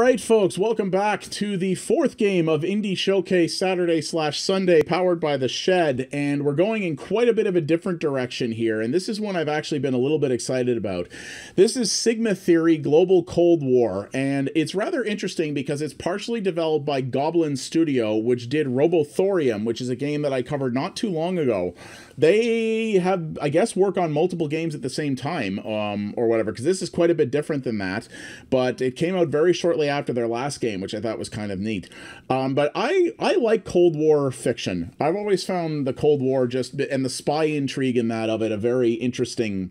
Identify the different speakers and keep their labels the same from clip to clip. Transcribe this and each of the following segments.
Speaker 1: right, folks, welcome back to the fourth game of Indie Showcase Saturday slash Sunday, powered by The Shed. And we're going in quite a bit of a different direction here. And this is one I've actually been a little bit excited about. This is Sigma Theory Global Cold War. And it's rather interesting because it's partially developed by Goblinz Studio, which did Robothorium, which is a game that I covered not too long ago. They have, I guess, work on multiple games at the same time um, or whatever, because this is quite a bit different than that. But it came out very shortly after their last game, which I thought was kind of neat. Um, but I I like Cold War fiction. I've always found the Cold War just and the spy intrigue in that of it a very interesting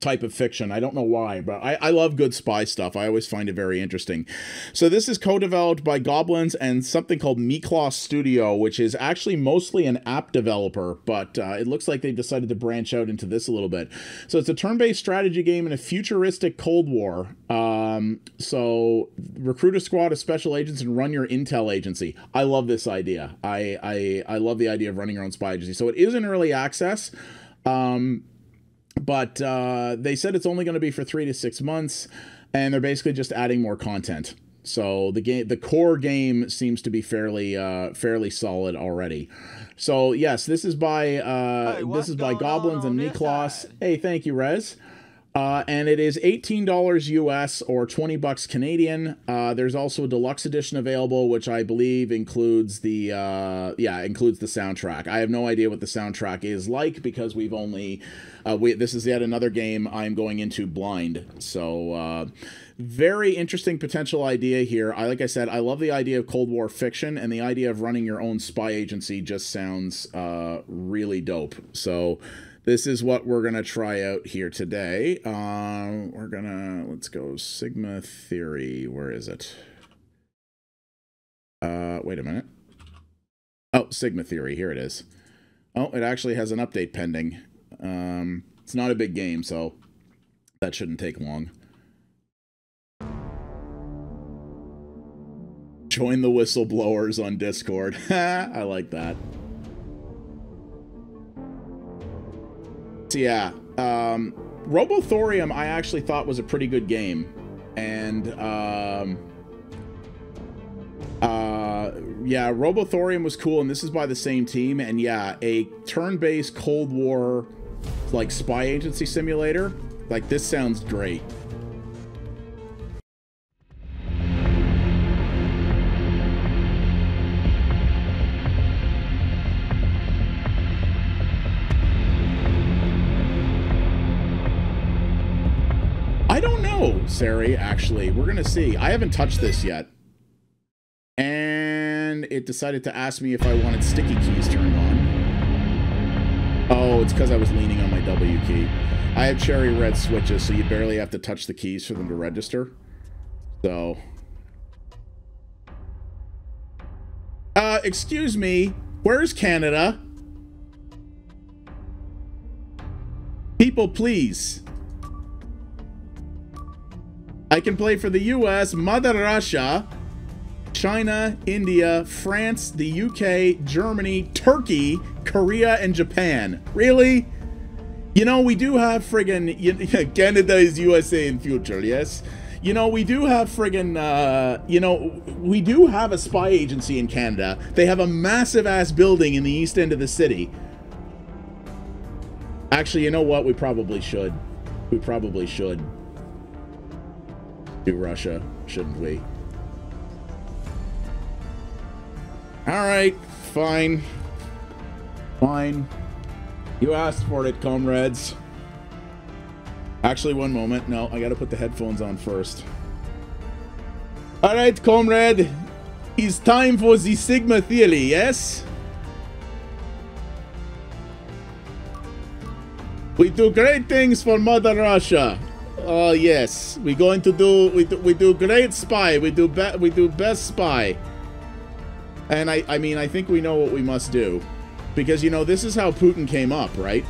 Speaker 1: type of fiction. I don't know why, but I, I love good spy stuff. I always find it very interesting. So this is co-developed by Goblinz and something called Mi-Clos Studio, which is actually mostly an app developer, but uh, it looks like they've decided to branch out into this a little bit. So it's a turn-based strategy game in a futuristic Cold War. Um, so recruit a squad of special agents and run your intel agency. I love this idea. I I, I love the idea of running your own spy agency. So it is in early access. Um, but uh, they said it's only going to be for three to six months, and they're basically just adding more content. So the game, the core game seems to be fairly uh, fairly solid already. So yes, this is by uh, hey, this is by Goblinz and Mi-Clos. Hey, thank you, Rez. Uh, and it is $18 US or 20 bucks Canadian. Uh, there's also a deluxe edition available, which I believe includes the uh, yeah includes the soundtrack. I have no idea what the soundtrack is like because we've only uh, we, this is yet another game I'm going into blind. So uh, very interesting potential idea here. I like I said, I love the idea of Cold War fiction and the idea of running your own spy agency just sounds uh, really dope. So this is what we're going to try out here today. Uh, we're going to, let's go Sigma Theory. Where is it? Uh, wait a minute. Oh, Sigma Theory. Here it is. Oh, it actually has an update pending. Um, it's not a big game, so that shouldn't take long. Join the whistleblowers on Discord. I like that. Yeah, um, Robothorium I actually thought was a pretty good game, and um, uh, yeah, Robothorium was cool, and this is by the same team, and yeah, a turn-based Cold War like spy agency simulator. Like this sounds great. Sari, actually. We're going to see. I haven't touched this yet. And it decided to ask me if I wanted sticky keys turned on. Oh, it's because I was leaning on my W key. I have cherry red switches, so you barely have to touch the keys for them to register. So... Uh, excuse me. Where's Canada? People, please. I can play for the US, Mother Russia, China, India, France, the UK, Germany, Turkey, Korea, and Japan. Really? You know, we do have friggin' Canada is USA in future, yes? You know, we do have friggin', uh, you know, we do have a spy agency in Canada. They have a massive ass building in the east end of the city. Actually, you know what? We probably should. We probably should to Russia, shouldn't we? Alright, fine. Fine. You asked for it, comrades. Actually, one moment. No, I gotta put the headphones on first. Alright, comrade. It's time for the Sigma Theory, yes? We do great things for Mother Russia. Oh yes, we're going to do we do we do great spy. We do be, we do best spy. And I I mean I think we know what we must do, because you know this is how Putin came up, right?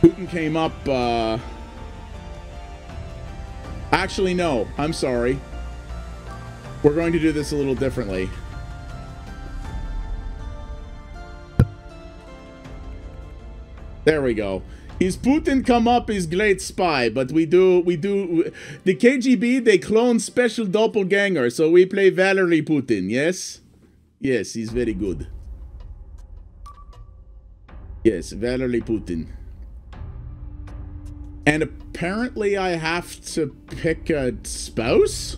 Speaker 1: Putin came up. uh... Actually, no. I'm sorry. We're going to do this a little differently. There we go. Is Putin come up is great spy, but we do we do the KGB they clone special doppelganger, so we play Valery Putin, yes? Yes, he's very good. Yes, Valery Putin. And apparently I have to pick a spouse?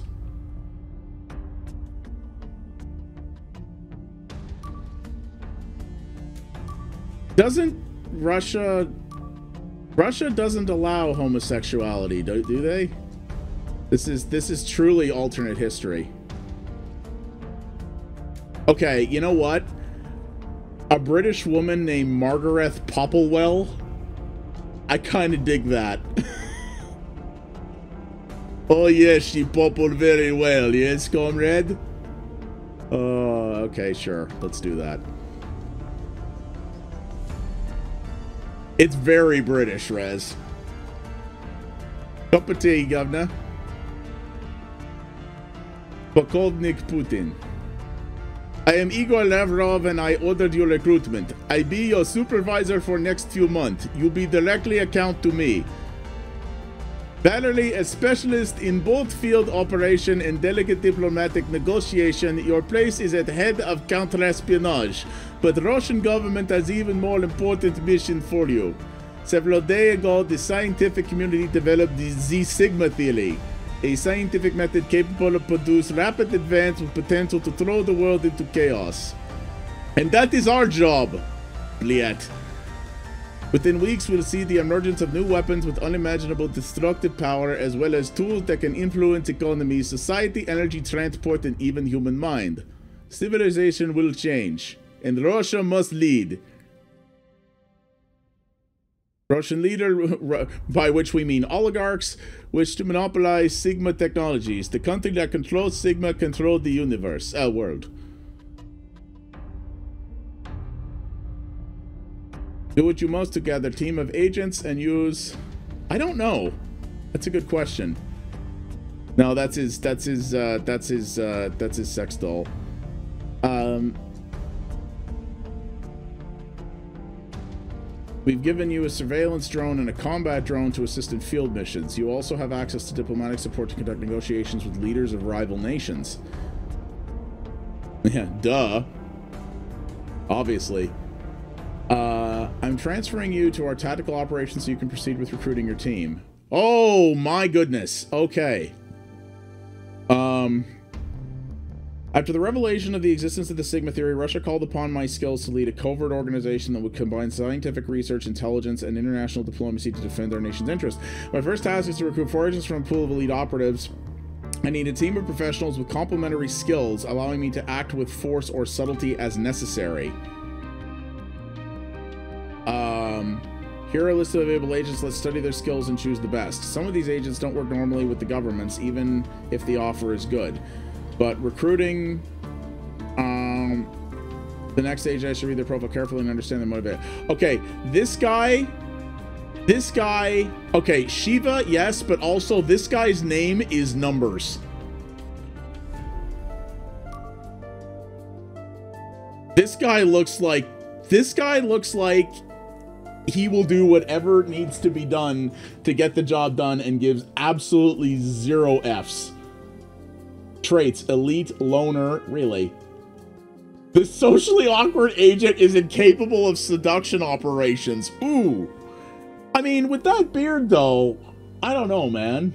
Speaker 1: Doesn't Russia Russia doesn't allow homosexuality, do, do they? This is this is truly alternate history. Okay, you know what? A British woman named Margaret Popplewell. I kind of dig that. oh yes, she poppled very well, yes, comrade? Oh, uh, okay, sure. Let's do that. It's very British, Rez. Cup of tea, governor. Polkovnik Putin. I am Igor Lavrov and I ordered your recruitment. I be your supervisor for next few months. You be directly account to me. Valerie, a specialist in both field operation and delicate diplomatic negotiation, your place is at head of counter-espionage. But Russian government has even more important mission for you. Several days ago, the scientific community developed the Z Sigma theory, a scientific method capable of produce rapid advance with potential to throw the world into chaos. And that is our job, Bliet. Within weeks, we'll see the emergence of new weapons with unimaginable destructive power, as well as tools that can influence economies, society, energy, transport, and even human mind. Civilization will change, and Russia must lead. Russian leader, by which we mean oligarchs, wish to monopolize Sigma technologies. The country that controls Sigma controls the universe, uh, world. Do what you must to gather team of agents and use... I don't know. That's a good question. No, that's his, that's his, uh, that's his, uh, that's his sex doll. Um... We've given you a surveillance drone and a combat drone to assist in field missions. You also have access to diplomatic support to conduct negotiations with leaders of rival nations. Yeah, duh. Obviously. Uh, I'm transferring you to our tactical operations so you can proceed with recruiting your team. Oh my goodness. Okay. Um, after the revelation of the existence of the Sigma theory, Russia called upon my skills to lead a covert organization that would combine scientific research, intelligence, and international diplomacy to defend our nation's interests. My first task is to recruit four agents from a pool of elite operatives. I need a team of professionals with complementary skills, allowing me to act with force or subtlety as necessary. Um, here are a list of available agents. Let's study their skills and choose the best. Some of these agents don't work normally with the governments, even if the offer is good. But recruiting, um, the next agent, I should read their profile carefully and understand their motivation. Okay, this guy, this guy, okay, Shiva, yes, but also this guy's name is Numbers. This guy looks like, this guy looks like he will do whatever needs to be done to get the job done and gives absolutely zero Fs. Traits, elite, loner, really. This socially awkward agent is incapable of seduction operations. Ooh. I mean, with that beard, though, I don't know, man.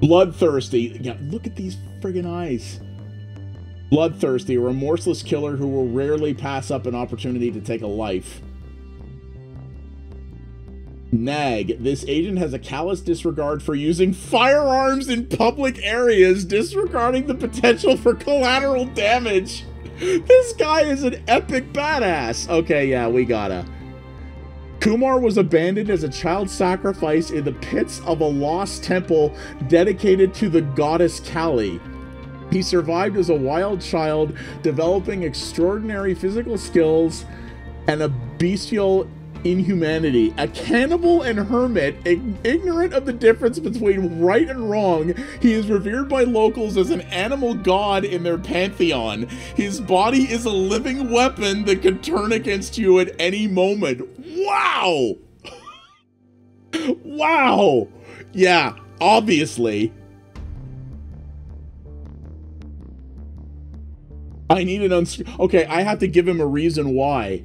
Speaker 1: Bloodthirsty. Yeah, look at these friggin' eyes. Bloodthirsty, a remorseless killer who will rarely pass up an opportunity to take a life. Nag. This agent has a callous disregard for using firearms in public areas, disregarding the potential for collateral damage. This guy is an epic badass. Okay, yeah, we gotta. Kumar was abandoned as a child sacrifice in the pits of a lost temple dedicated to the goddess Kali. He survived as a wild child, developing extraordinary physical skills and a bestial inhumanity. A cannibal and hermit, ignorant of the difference between right and wrong, he is revered by locals as an animal god in their pantheon. His body is a living weapon that could turn against you at any moment. Wow! wow. Yeah, obviously. I need an uns- Okay, I have to give him a reason why.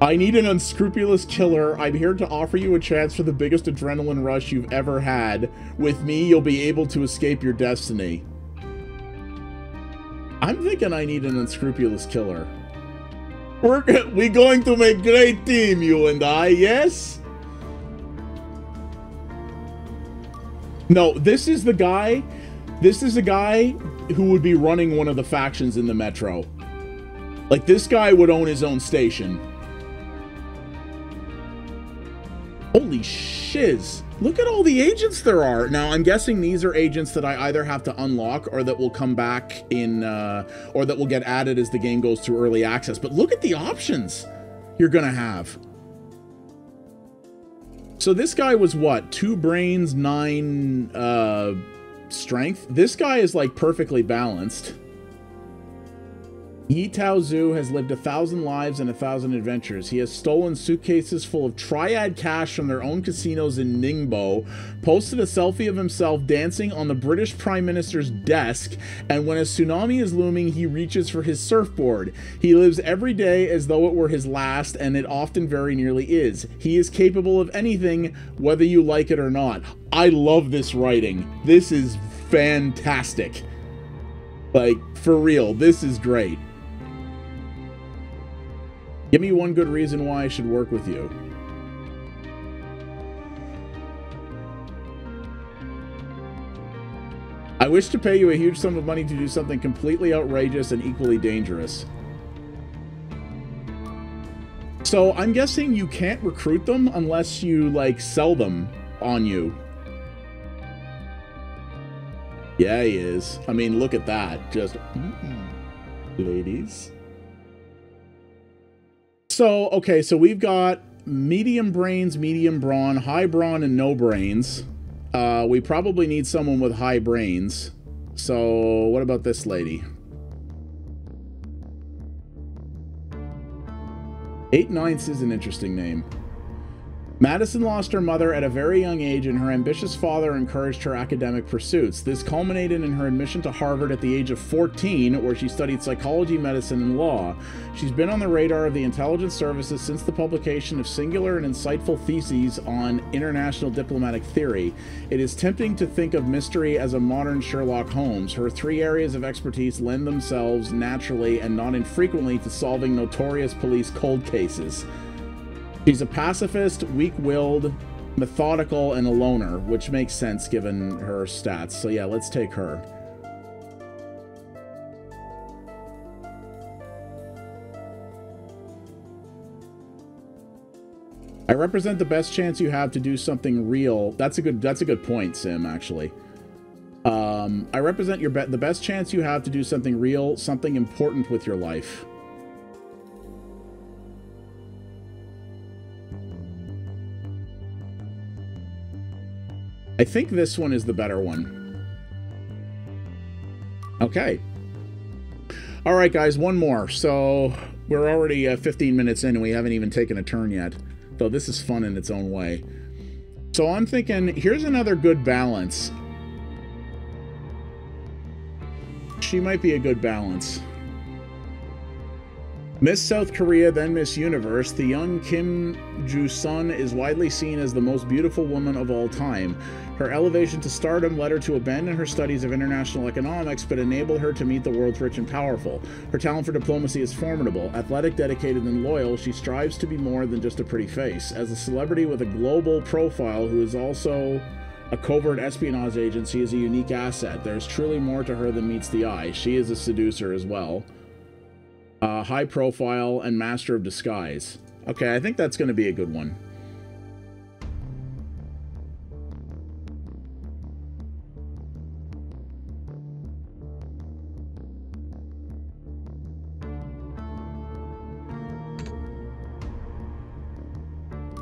Speaker 1: I need an unscrupulous killer. I'm here to offer you a chance for the biggest adrenaline rush you've ever had. With me, you'll be able to escape your destiny. I'm thinking I need an unscrupulous killer. We're we going to make great team, you and I, yes? No, this is the guy. This is a guy who would be running one of the factions in the Metro. Like, this guy would own his own station. Look at all the agents there are. Now, I'm guessing these are agents that I either have to unlock or that will come back in, uh, or that will get added as the game goes through early access. But look at the options you're going to have. So this guy was what? Two brains, nine uh, strength? This guy is like perfectly balanced. Yi Tao Zhu has lived a thousand lives and a thousand adventures. He has stolen suitcases full of triad cash from their own casinos in Ningbo, posted a selfie of himself dancing on the British Prime Minister's desk, and when a tsunami is looming, he reaches for his surfboard. He lives every day as though it were his last, and it often very nearly is. He is capable of anything, whether you like it or not. I love this writing. This is fantastic. Like, for real, this is great. Give me one good reason why I should work with you. I wish to pay you a huge sum of money to do something completely outrageous and equally dangerous. So I'm guessing you can't recruit them unless you, like, sell them on you. Yeah, he is. I mean, look at that. Just, mm -mm. ladies. So, okay, so we've got medium brains, medium brawn, high brawn, and no brains. Uh, we probably need someone with high brains. So, what about this lady? Eight Ninths is an interesting name. Madison lost her mother at a very young age, and her ambitious father encouraged her academic pursuits. This culminated in her admission to Harvard at the age of 14, where she studied psychology, medicine, and law. She's been on the radar of the intelligence services since the publication of singular and insightful theses on international diplomatic theory. It is tempting to think of mystery as a modern Sherlock Holmes. Her three areas of expertise lend themselves naturally and not infrequently to solving notorious police cold cases. She's a pacifist, weak-willed, methodical, and a loner, which makes sense given her stats. So yeah, let's take her. I represent the best chance you have to do something real. That's a good that's a good point, Sim, actually. Um, I represent your be the best chance you have to do something real, something important with your life. I think this one is the better one. Okay. All right, guys, one more. So we're already uh, 15 minutes in and we haven't even taken a turn yet. Though this is fun in its own way. So I'm thinking, here's another good balance. She might be a good balance. Miss South Korea, then Miss Universe, the young Kim Joo-sun is widely seen as the most beautiful woman of all time. Her elevation to stardom led her to abandon her studies of international economics, but enabled her to meet the world's rich and powerful. Her talent for diplomacy is formidable. Athletic, dedicated, and loyal, she strives to be more than just a pretty face. As a celebrity with a global profile who is also a covert espionage agency is a unique asset. There's truly more to her than meets the eye. She is a seducer as well. Uh, high profile and master of disguise. Okay, I think that's going to be a good one.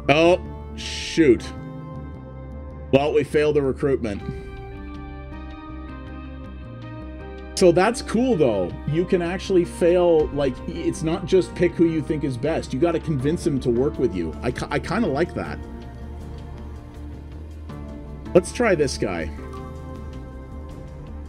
Speaker 1: Oh, shoot. Well, we failed the recruitment. So that's cool though. You can actually fail, like, it's not just pick who you think is best. You got to convince him to work with you. I, I kind of like that. Let's try this guy.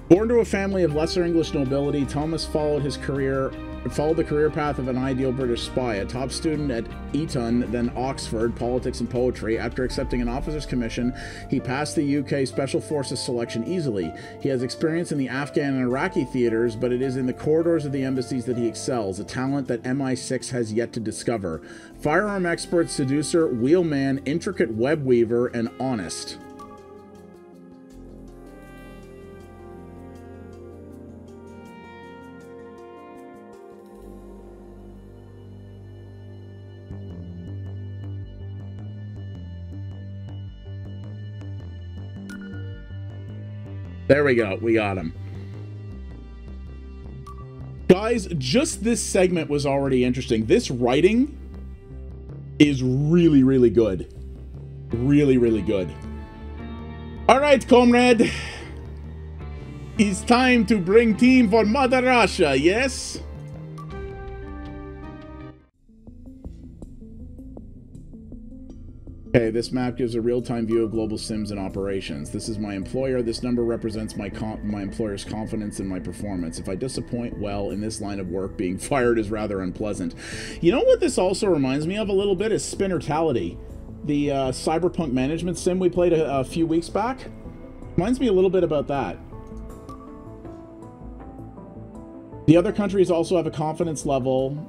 Speaker 1: Born to a family of lesser English nobility, Thomas followed his career followed the career path of an ideal British spy, a top student at Eton, then Oxford, politics and poetry. After accepting an officer's commission, he passed the UK Special Forces selection easily. He has experience in the Afghan and Iraqi theaters, but it is in the corridors of the embassies that he excels, a talent that MI6 has yet to discover. Firearm expert, seducer, wheelman, intricate web weaver, and honest. There we go. We got him. Guys, just this segment was already interesting. This writing is really, really good. Really, really good. All right, comrade. It's time to bring team for Mother Russia, yes? Okay, this map gives a real-time view of global sims and operations. This is my employer. This number represents my my employer's confidence in my performance. If I disappoint well in this line of work, being fired is rather unpleasant. You know what this also reminds me of a little bit is Spinnortality, the uh, cyberpunk management sim we played a, a few weeks back. Reminds me a little bit about that. The other countries also have a confidence level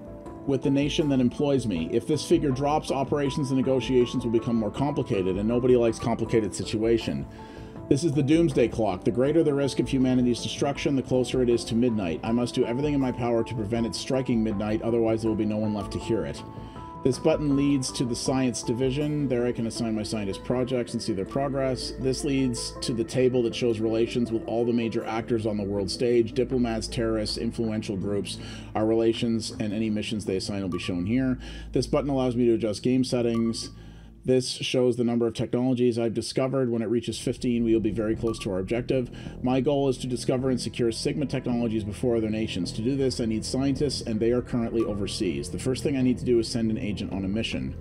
Speaker 1: with the nation that employs me. If this figure drops, operations and negotiations will become more complicated, and nobody likes complicated situation. This is the doomsday clock. The greater the risk of humanity's destruction, the closer it is to midnight. I must do everything in my power to prevent it striking midnight, otherwise there will be no one left to hear it. This button leads to the science division. There I can assign my scientist projects and see their progress. This leads to the table that shows relations with all the major actors on the world stage, diplomats, terrorists, influential groups. Our relations and any missions they assign will be shown here. This button allows me to adjust game settings. This shows the number of technologies I've discovered. When it reaches 15, we will be very close to our objective. My goal is to discover and secure Sigma technologies before other nations. To do this, I need scientists, and they are currently overseas. The first thing I need to do is send an agent on a mission.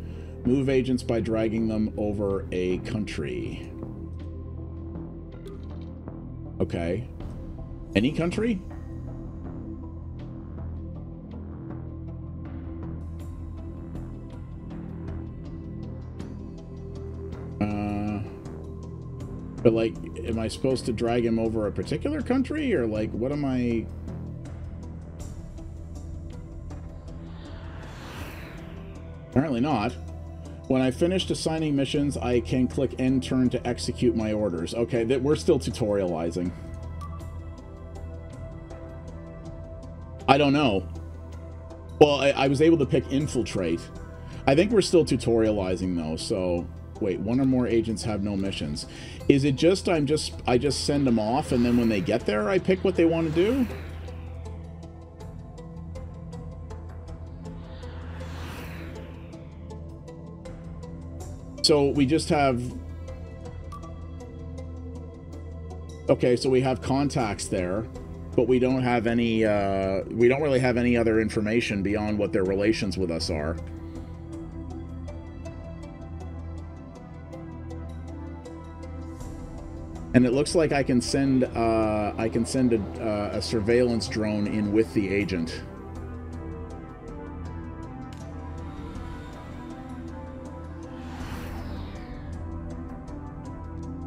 Speaker 1: Move agents by dragging them over a country. Okay. Any country? Uh, but like, am I supposed to drag him over a particular country, or like, what am I? Apparently not. When I finished assigning missions, I can click end turn to execute my orders. Okay, that we're still tutorializing. I don't know. Well, I, I was able to pick infiltrate. I think we're still tutorializing though, so wait, one or more agents have no missions. Is it just I'm just I just send them off and then when they get there I pick what they want to do? So we just have Okay, so we have contacts there, but we don't have any uh we don't really have any other information beyond what their relations with us are. And it looks like I can send uh, I can send a, uh, a surveillance drone in with the agent.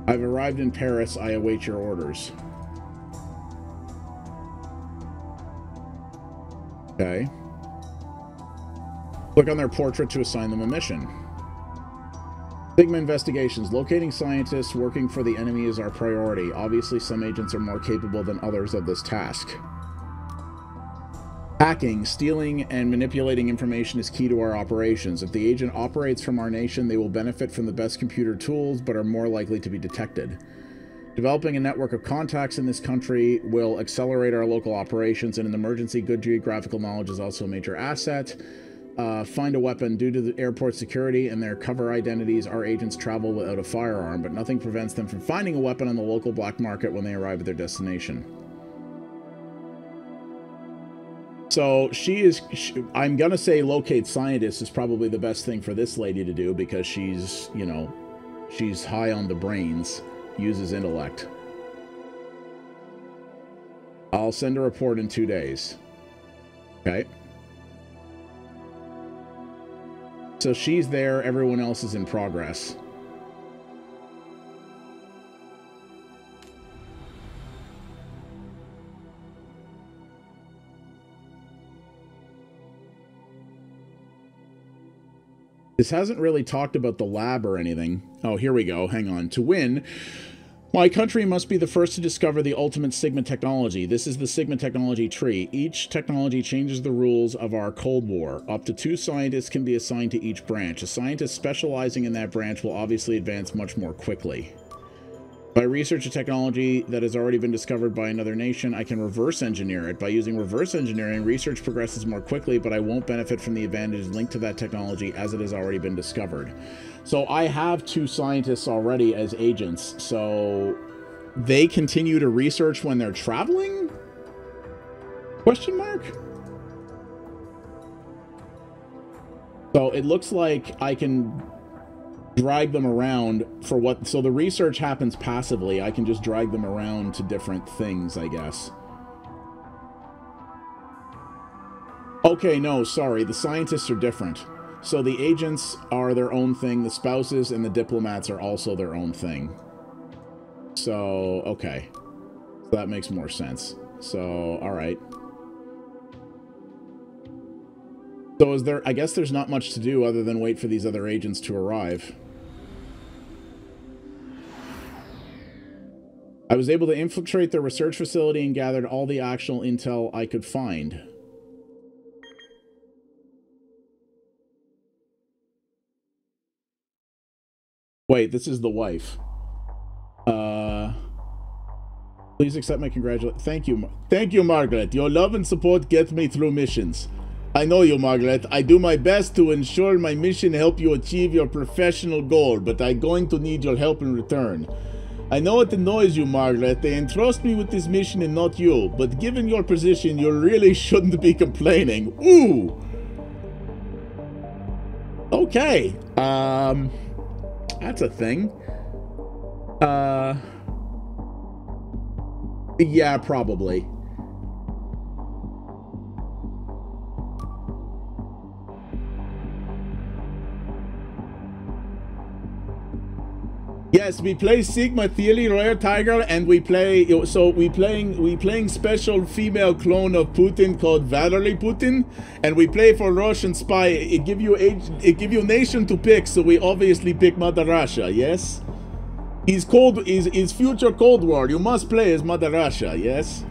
Speaker 1: I've arrived in Paris. I await your orders. Okay. Click on their portrait to assign them a mission. Sigma investigations. Locating scientists working for the enemy is our priority. Obviously, some agents are more capable than others of this task. Hacking, stealing, and manipulating information is key to our operations. If the agent operates from our nation, they will benefit from the best computer tools, but are more likely to be detected. Developing a network of contacts in this country will accelerate our local operations, and in emergency, good geographical knowledge is also a major asset. Uh, find a weapon. Due to the airport security and their cover identities, our agents travel without a firearm, but nothing prevents them from finding a weapon on the local black market when they arrive at their destination. So she is, she, I'm going to say locate scientists is probably the best thing for this lady to do because she's, you know, she's high on the brains, uses intellect. I'll send a report in two days. Okay. So she's there, everyone else is in progress. This hasn't really talked about the lab or anything. Oh, here we go. Hang on. To win, my country must be the first to discover the ultimate Sigma technology. This is the Sigma technology tree. Each technology changes the rules of our Cold War. Up to two scientists can be assigned to each branch. A scientist specializing in that branch will obviously advance much more quickly. By research a technology that has already been discovered by another nation, I can reverse engineer it. By using reverse engineering, research progresses more quickly, but I won't benefit from the advantages linked to that technology as it has already been discovered. So I have two scientists already as agents, so they continue to research when they're traveling? Question mark? So it looks like I can drag them around for what so the research happens passively. I can just drag them around to different things i guess. Okay no sorry the scientists are different. So the agents are their own thing the spouses and the diplomats are also their own thing. So okay. So that makes more sense. So all right. So is there, I guess there's not much to do other than wait for these other agents to arrive. I was able to infiltrate their research facility and gathered all the actual intel I could find. Wait, this is the wife. Uh, please accept my congratulations. Thank you. Thank you, Margaret. Your love and support get me through missions. I know you, Margaret. I do my best to ensure my mission help you achieve your professional goal, but I'm going to need your help in return. I know it annoys you, Margaret. They entrust me with this mission and not you, but given your position, you really shouldn't be complaining. Ooh! Okay. Um, that's a thing. Uh, yeah, probably. Yes, we play Sigma Theory Rare Tiger, and we play. So we playing we playing special female clone of Putin called Valerie Putin, and we play for Russian spy. It give you age, it give you nation to pick, so we obviously pick Mother Russia. Yes, he's cold. Is is future Cold War? You must play as Mother Russia. Yes.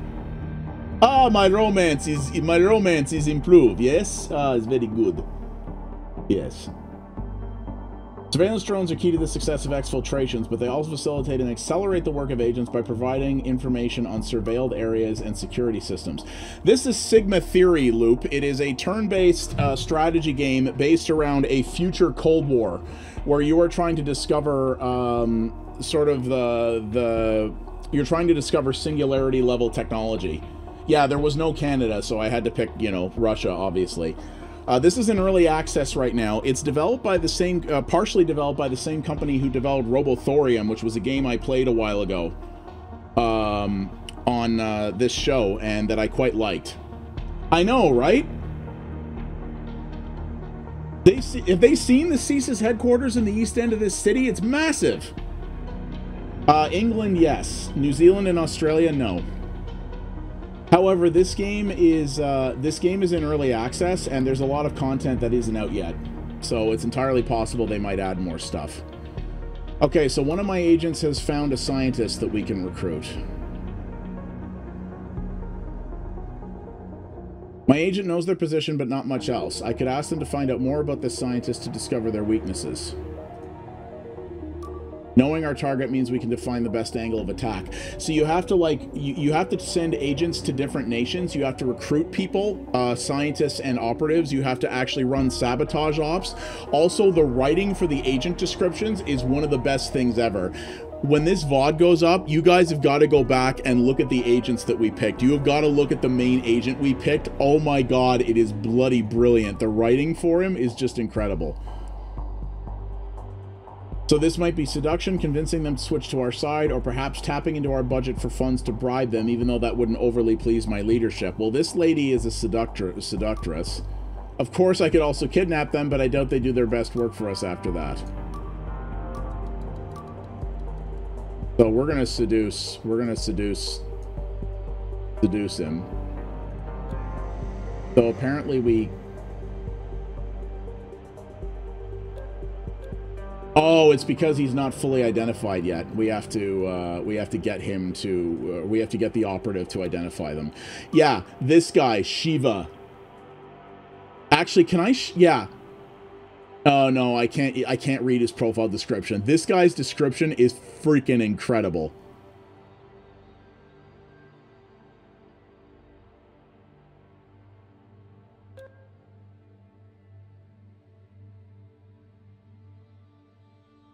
Speaker 1: Ah, my romance is my romance is improved. Yes, ah, it's very good. Yes. Surveillance drones are key to the success of exfiltrations, but they also facilitate and accelerate the work of agents by providing information on surveilled areas and security systems. This is Sigma Theory Loop. It is a turn-based uh, strategy game based around a future Cold War, where you are trying to discover um, sort of the the you're trying to discover singularity level technology. Yeah, there was no Canada, so I had to pick, you know, Russia, obviously. Uh, this is in early access right now. It's developed by the same, uh, partially developed by the same company who developed Robothorium, which was a game I played a while ago um, on uh, this show and that I quite liked. I know, right? They see, have they seen the CSIS headquarters in the east end of this city? It's massive. Uh, England, yes. New Zealand and Australia, no. However, this game is uh, this game is in early access, and there's a lot of content that isn't out yet. So it's entirely possible they might add more stuff. Okay, so one of my agents has found a scientist that we can recruit. My agent knows their position, but not much else. I could ask them to find out more about this scientist to discover their weaknesses. Knowing our target means we can define the best angle of attack. So you have to like, you, you have to send agents to different nations. You have to recruit people, uh, scientists and operatives. You have to actually run sabotage ops. Also, the writing for the agent descriptions is one of the best things ever when this VOD goes up, you guys have got to go back and look at the agents that we picked. You have got to look at the main agent we picked. Oh my god, it is bloody brilliant. The writing for him is just incredible. So this might be seduction, convincing them to switch to our side, or perhaps tapping into our budget for funds to bribe them, even though that wouldn't overly please my leadership. Well, this lady is a seductor seductress. Of course, I could also kidnap them, but I doubt they do their best work for us after that. So we're gonna seduce. We're gonna seduce. Seduce him. So apparently we Oh, it's because he's not fully identified yet. We have to uh, we have to get him to uh, we have to get the operative to identify them. Yeah, this guy Shiva. Actually, can I? yeah. Oh no, I can't. I can't read his profile description. This guy's description is freaking incredible.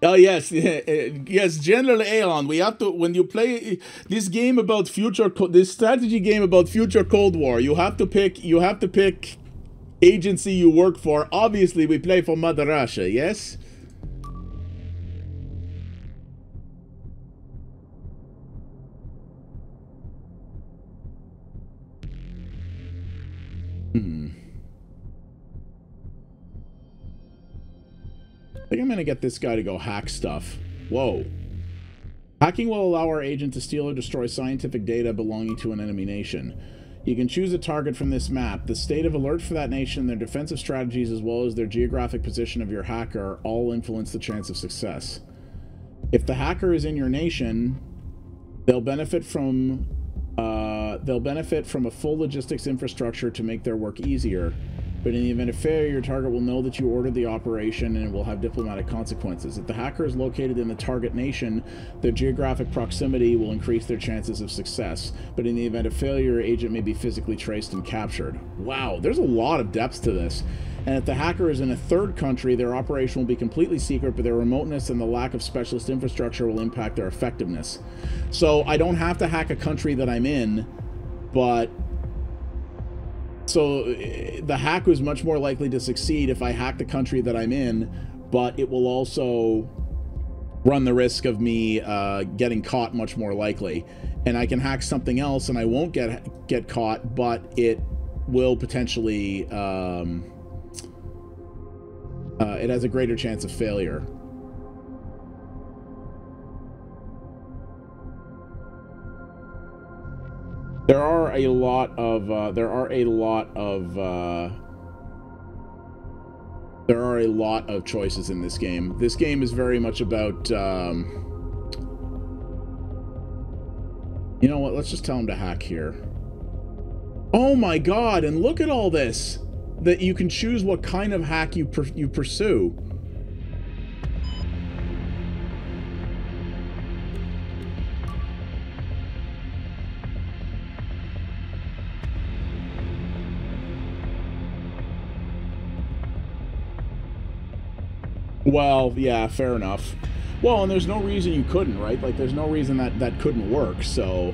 Speaker 1: Oh yes, yes. General Aeon, we have to when you play this game about future, this strategy game about future Cold War. You have to pick. You have to pick agency you work for. Obviously, we play for Mother Russia. Yes. I think I'm going to get this guy to go hack stuff. Whoa. Hacking will allow our agent to steal or destroy scientific data belonging to an enemy nation. You can choose a target from this map. The state of alert for that nation, their defensive strategies, as well as their geographic position of your hacker all influence the chance of success. If the hacker is in your nation, they'll benefit from uh, they'll benefit from a full logistics infrastructure to make their work easier but in the event of failure, your target will know that you ordered the operation and it will have diplomatic consequences. If the hacker is located in the target nation, their geographic proximity will increase their chances of success. But in the event of failure, your agent may be physically traced and captured. Wow, there's a lot of depth to this. And if the hacker is in a third country, their operation will be completely secret, but their remoteness and the lack of specialist infrastructure will impact their effectiveness. So I don't have to hack a country that I'm in, but so eh, the hack was much more likely to succeed if I hack the country that I'm in, but it will also run the risk of me uh, getting caught much more likely. And I can hack something else and I won't get get caught, but it will potentially um, uh, it has a greater chance of failure. There are a lot of uh, there are a lot of uh, there are a lot of choices in this game. This game is very much about um, you know what? Let's just tell him to hack here. Oh my god! And look at all this that you can choose what kind of hack you you pursue. Well, yeah, fair enough. Well, and there's no reason you couldn't, right? Like, there's no reason that that couldn't work, so...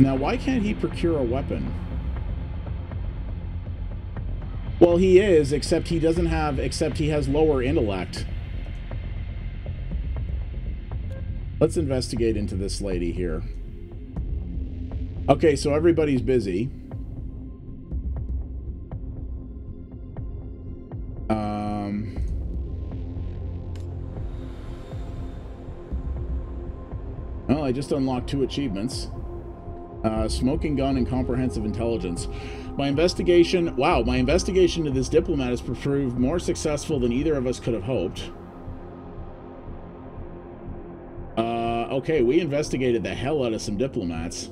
Speaker 1: Now, why can't he procure a weapon? Well, he is, except he doesn't have, except he has lower intellect. Let's investigate into this lady here. Okay, so everybody's busy. I just unlocked two achievements. Uh, smoking gun and comprehensive intelligence. My investigation, wow, my investigation to this diplomat has proved more successful than either of us could have hoped. Uh, okay, we investigated the hell out of some diplomats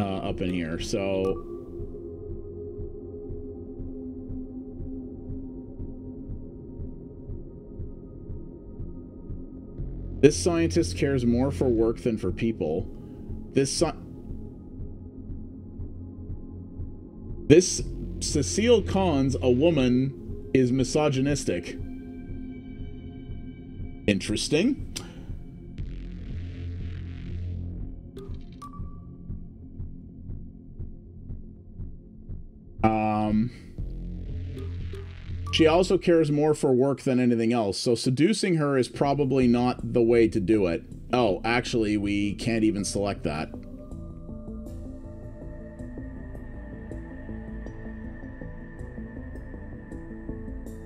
Speaker 1: uh, up in here, so This scientist cares more for work than for people. This This Cecile Khan's a woman is misogynistic. Interesting. She also cares more for work than anything else, so seducing her is probably not the way to do it. Oh, actually, we can't even select that.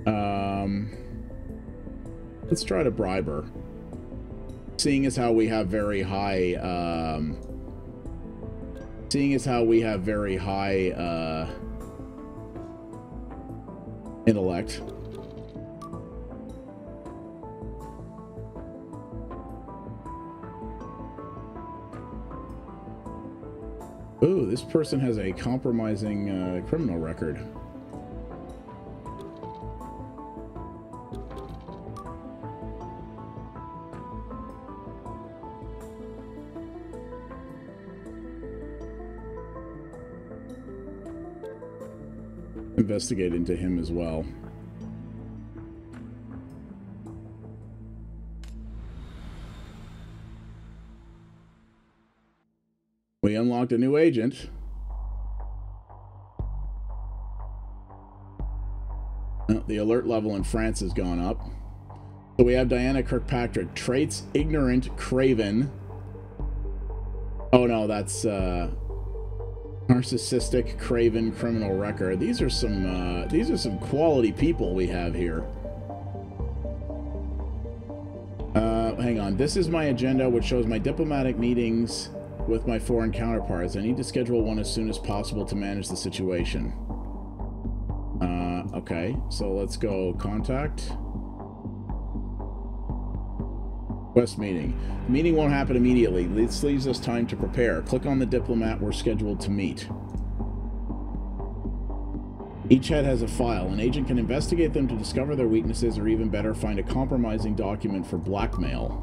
Speaker 1: Um, let's try to bribe her. Seeing as how we have very high, um, seeing as how we have very high, uh, intellect. Ooh, this person has a compromising uh, criminal record. Investigate into him as well. We unlocked a new agent. The alert level in France has gone up. So we have Diana Kirkpatrick. Traits, ignorant, craven. Oh no, that's uh narcissistic, craven, criminal record. These are some uh, these are some quality people we have here. Uh, hang on. This is my agenda, which shows my diplomatic meetings with my foreign counterparts. I need to schedule one as soon as possible to manage the situation. Uh, okay, so let's go contact. West meeting. The meeting won't happen immediately. This leaves us time to prepare. Click on the diplomat we're scheduled to meet. Each head has a file. An agent can investigate them to discover their weaknesses or even better, find a compromising document for blackmail.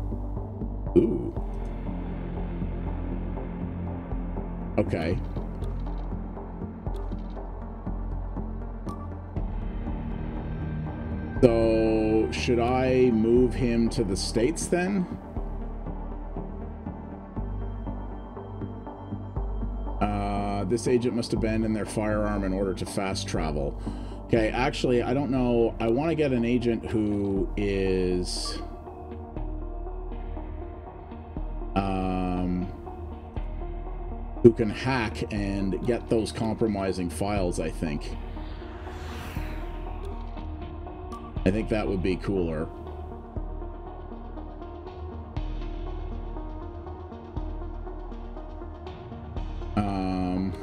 Speaker 1: Ooh. Okay. So, should I move him to the States then? Uh, this agent must abandon their firearm in order to fast travel. Okay, actually, I don't know. I want to get an agent who is... Um, who can hack and get those compromising files, I think. I think that would be cooler. Um...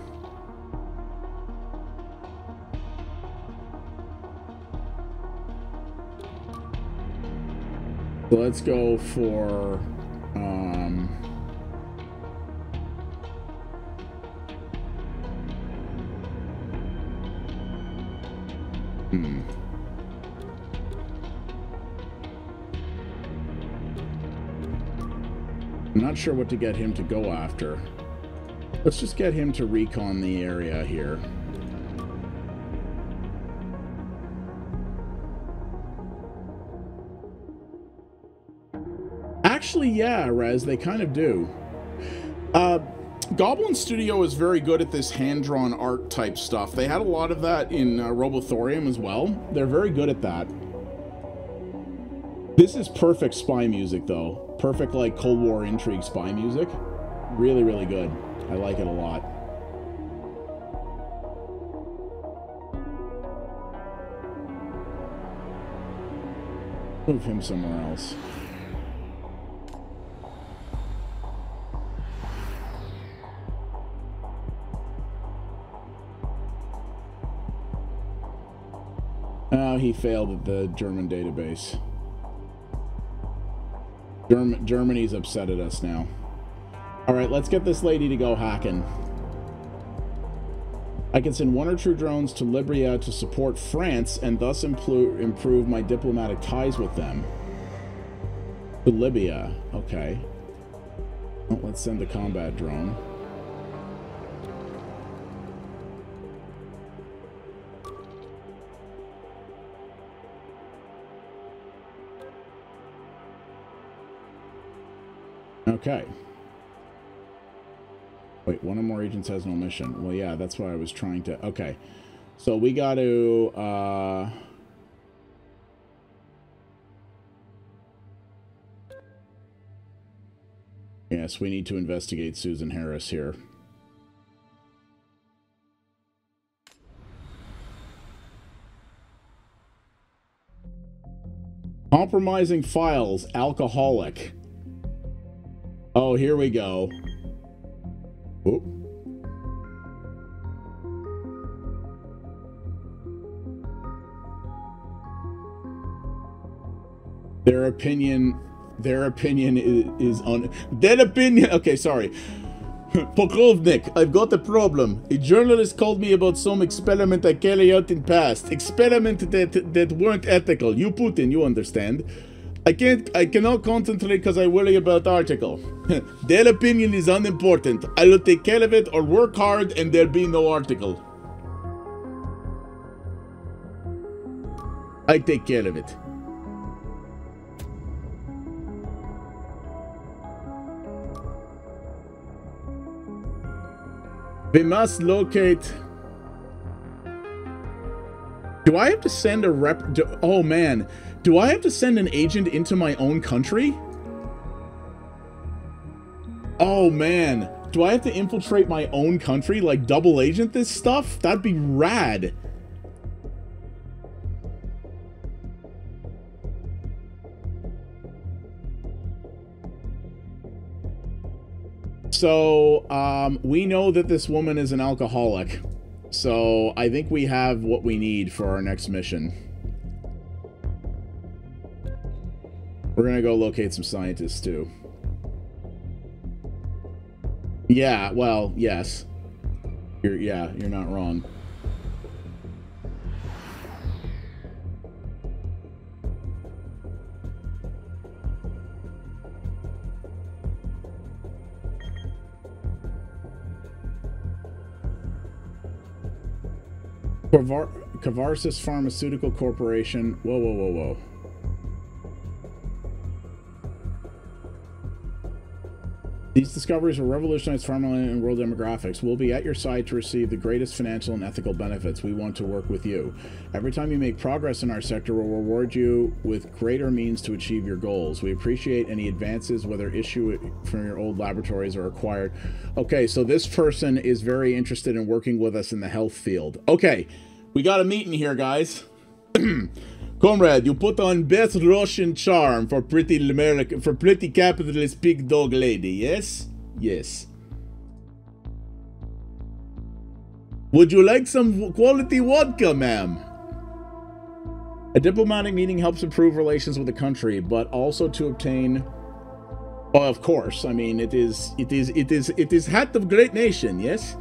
Speaker 1: Let's go for, um... not sure what to get him to go after. Let's just get him to recon the area here. Actually, yeah, Rez, they kind of do. Uh, Goblinz Studio is very good at this hand-drawn art type stuff. They had a lot of that in uh, Robothorium as well. They're very good at that. This is perfect spy music, though. Perfect, like, Cold War intrigue spy music. Really, really good. I like it a lot. Move him somewhere else. Oh, he failed at the German database. Germ Germany's upset at us now. All right, let's get this lady to go hacking. I can send one or two drones to Libya to support France and thus improve my diplomatic ties with them. To Libya, okay. Let's send the combat drone. Okay. Wait, one or more agents has no mission. Well, yeah, that's why I was trying to... Okay. So we got to... Uh... Yes, we need to investigate Susan Harris here. Compromising files, alcoholic. Oh, here we go. Oh. Their opinion, their opinion is, is on, their opinion, okay, sorry. Polkovnik, I've got a problem. A journalist called me about some experiment I carried out in past. Experiment that that weren't ethical. You Putin, you understand. I can't I cannot concentrate because I worry about the article. Their opinion is unimportant. I will take care of it or work hard and there'll be no article. I take care of it. We must locate... Do I have to send a rep... Oh, man. Do I have to send an agent into my own country? Oh, man. Do I have to infiltrate my own country? Like, double agent this stuff? That'd be rad. So, um, we know that this woman is an alcoholic. So, I think we have what we need for our next mission. We're gonna go locate some scientists, too. Yeah, well, yes. You're, yeah, you're not wrong. Cavar Pharmaceutical Corporation. Whoa, whoa, whoa, whoa. These discoveries will revolutionize farmland and world demographics. We'll be at your side to receive the greatest financial and ethical benefits. We want to work with you. Every time you make progress in our sector, we'll reward you with greater means to achieve your goals. We appreciate any advances, whether issue from your old laboratories or acquired. Okay, so this person is very interested in working with us in the health field. Okay, we got a meeting here, guys. Comrade, you put on best Russian charm for pretty for pretty capitalist pig dog lady, yes? Yes. Would you like some quality vodka, ma'am? A diplomatic meeting helps improve relations with the country, but also to obtain Oh, of course. I mean, it is, it is, it is, it is hat of great nation, yes?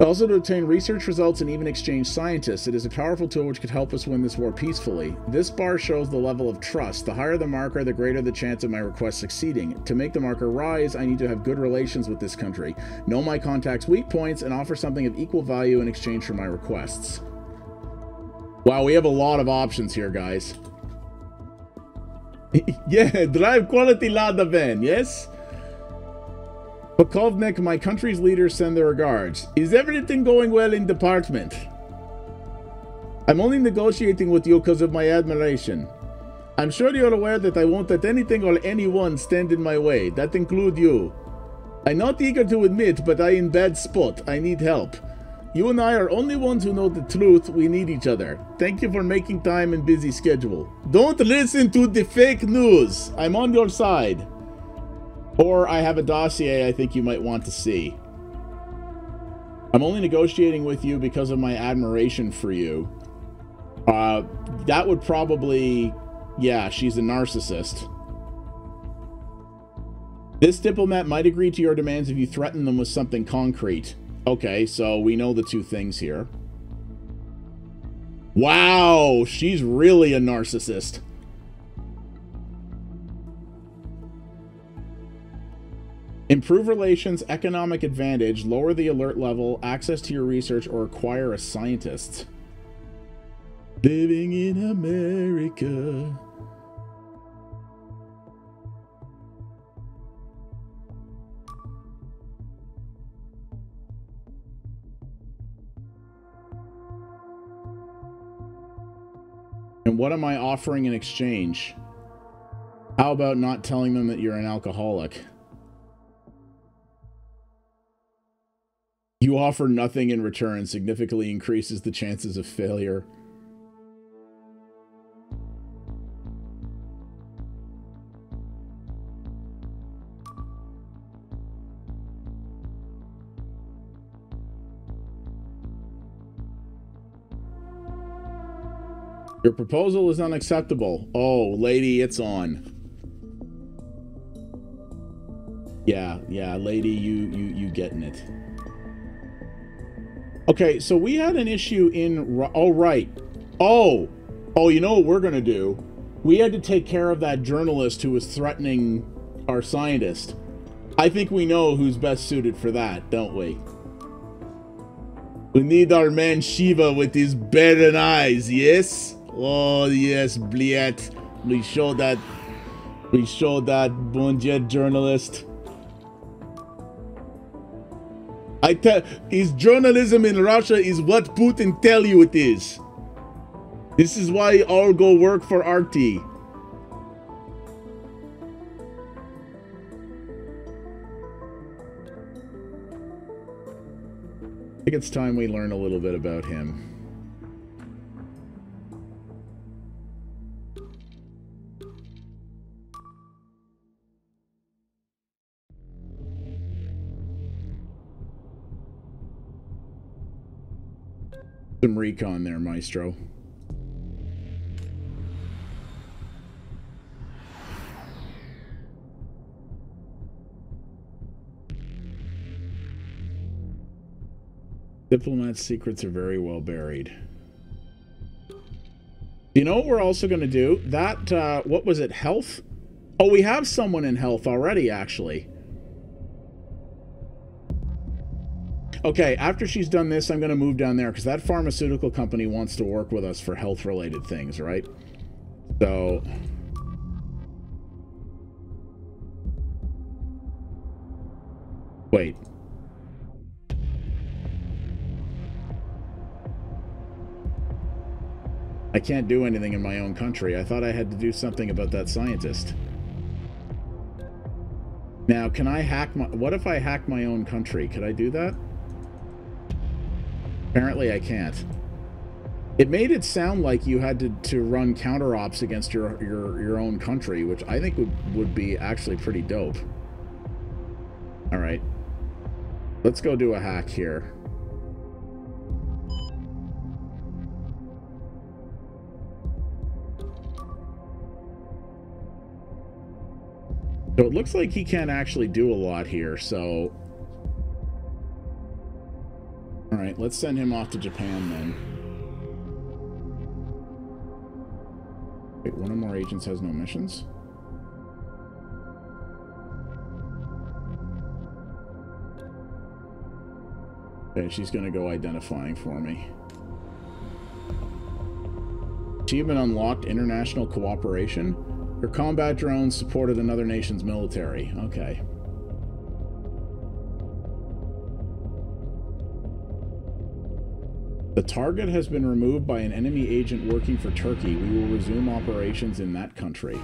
Speaker 1: Also to obtain research results and even exchange scientists, it is a powerful tool which could help us win this war peacefully. This bar shows the level of trust. The higher the marker, the greater the chance of my request succeeding. To make the marker rise, I need to have good relations with this country, know my contact's weak points, and offer something of equal value in exchange for my requests. Wow, we have a lot of options here, guys. yeah, drive quality Lada van, yes? Polkovnik, my country's leaders send their regards. Is everything going well in department? I'm only negotiating with you because of my admiration. I'm sure you're aware that I won't let anything or anyone stand in my way. That include you. I'm not eager to admit, but I in bad spot. I need help. You and I are only ones who know the truth. We need each other. Thank you for making time in busy schedule. Don't listen to the fake news. I'm on your side. Or I have a dossier I think you might want to see. I'm only negotiating with you because of my admiration for you. Uh, that would probably... Yeah, she's a narcissist. This diplomat might agree to your demands if you threaten them with something concrete. Okay, so we know the two things here. Wow, she's really a narcissist. Improve relations, economic advantage, lower the alert level, access to your research, or acquire a scientist. Living in America. And what am I offering in exchange? How about not telling them that you're an alcoholic? You offer nothing in return, significantly increases the chances of failure. Your proposal is unacceptable. Oh, lady, it's on. Yeah, yeah, lady, you you you getting it. Okay, so we had an issue in oh right. Oh. Oh, you know what we're to do? We had to take care of that journalist who was threatening our scientist. I think we know who's best suited for that, don't we? We need our man Shiva with his barren eyes, yes? Oh, yes, Bliet. We show that... We show that Bunjet journalist. I tell... Is journalism in Russia is what Putin tell you it is. This is why all go work for RT. I think it's time we learn a little bit about him. Some recon there, Maestro. Diplomat's secrets are very well buried. You know what we're also going to do? That, uh, what was it, health? Oh, we have someone in health already, actually. Okay, after she's done this, I'm going to move down there because that pharmaceutical company wants to work with us for health-related things, right? So... Wait. I can't do anything in my own country. I thought I had to do something about that scientist. Now, can I hack my... What if I hack my own country? Could I do that? Apparently I can't. It made it sound like you had to, to run counter ops against your, your, your own country, which I think would, would be actually pretty dope. Alright. Let's go do a hack here. So it looks like he can't actually do a lot here, so... Alright, let's send him off to Japan then. Wait, one of more agents has no missions? Okay, she's gonna go identifying for me. Achievement unlocked international cooperation. Her combat drones supported another nation's military. Okay. The target has been removed by an enemy agent working for Turkey. We will resume operations in that country.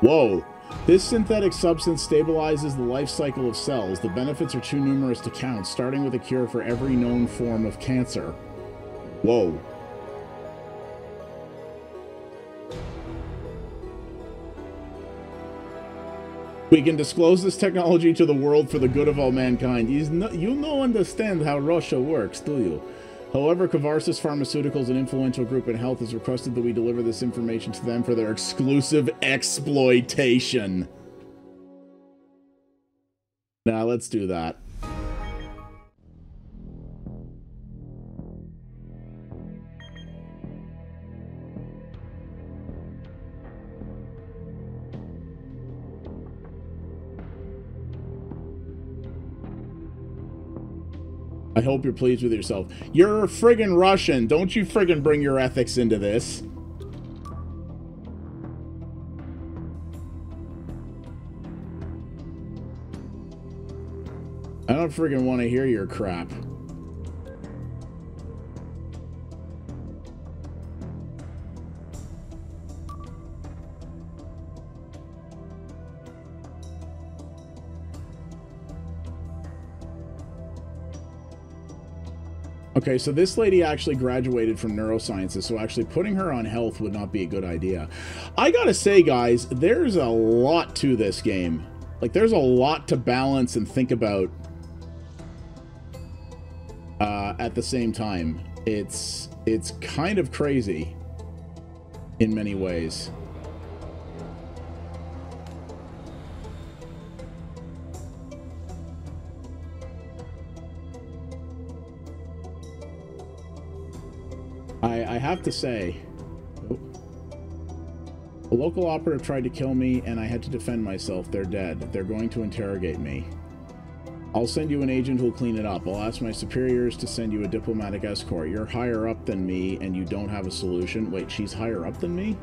Speaker 1: Whoa! This synthetic substance stabilizes the life cycle of cells. The benefits are too numerous to count, starting with a cure for every known form of cancer. Whoa. We can disclose this technology to the world for the good of all mankind. No, you no understand how Russia works, do you? However, Kavarsis Pharmaceuticals, an influential group in health, has requested that we deliver this information to them for their exclusive exploitation. Now, let's do that. I hope you're pleased with yourself. You're friggin' Russian. Don't you friggin' bring your ethics into this. I don't friggin' want to hear your crap. Okay, so this lady actually graduated from neurosciences, so actually putting her on health would not be a good idea. I gotta say, guys, there's a lot to this game. Like, there's a lot to balance and think about uh, at the same time. It's it's kind of crazy in many ways. I, I have to say, a local operative tried to kill me and I had to defend myself. They're dead. They're going to interrogate me. I'll send you an agent who'll clean it up. I'll ask my superiors to send you a diplomatic escort. You're higher up than me and you don't have a solution. Wait, she's higher up than me?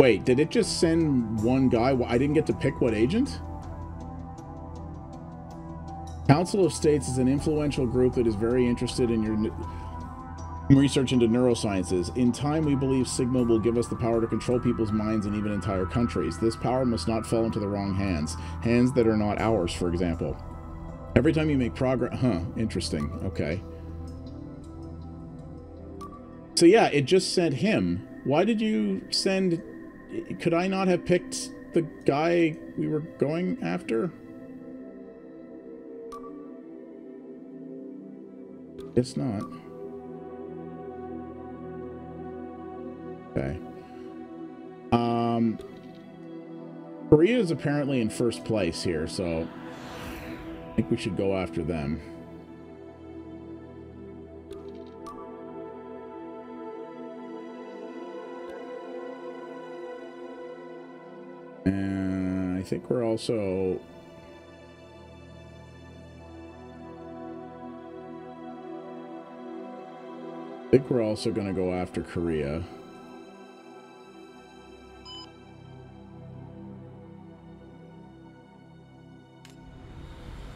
Speaker 1: Wait, did it just send one guy? I didn't get to pick what agent? Council of States is an influential group that is very interested in your research into neurosciences. In time, we believe Sigma will give us the power to control people's minds and even entire countries. This power must not fall into the wrong hands. Hands that are not ours, for example. Every time you make progress... Huh, interesting. Okay. So yeah, it just sent him. Why did you send could I not have picked the guy we were going after? It's not. Okay. Um, Korea is apparently in first place here, so I think we should go after them. Think we're also... I think we're also going to go after Korea.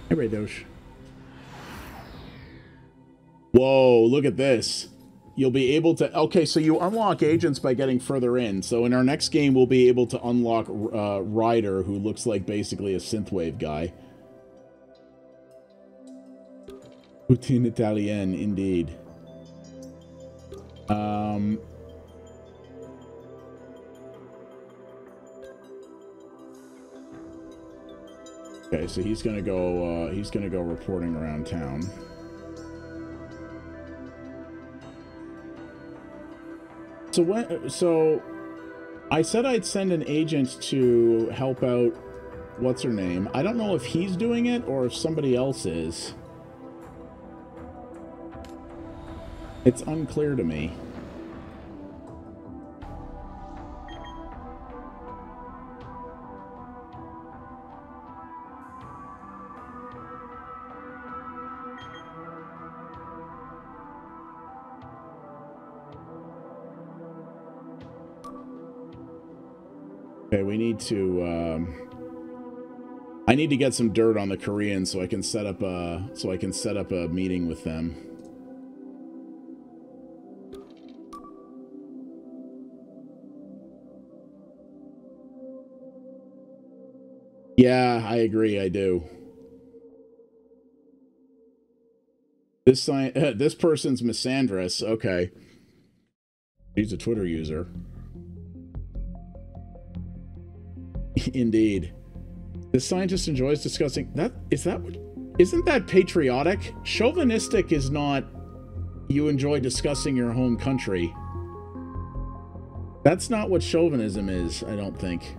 Speaker 1: Hey, Radosh. Whoa, look at this you'll be able to okay so you unlock agents by getting further in. So in our next game we'll be able to unlock uh, ryder who looks like basically a synthwave guy. Poutine italien indeed. Um okay so he's gonna go uh, he's gonna go reporting around town So when so I said I'd send an agent to help out what's her name. I don't know if he's doing it or if somebody else is. It's unclear to me. We need to, um, I need to get some dirt on the Koreans so I can set up a, so I can set up a meeting with them. Yeah, I agree, I do. This sign, this person's Misandrous, okay. He's a Twitter user. Indeed. The scientist enjoys discussing that is that isn't that patriotic? Chauvinistic is not you enjoy discussing your home country. That's not what chauvinism is, I don't think.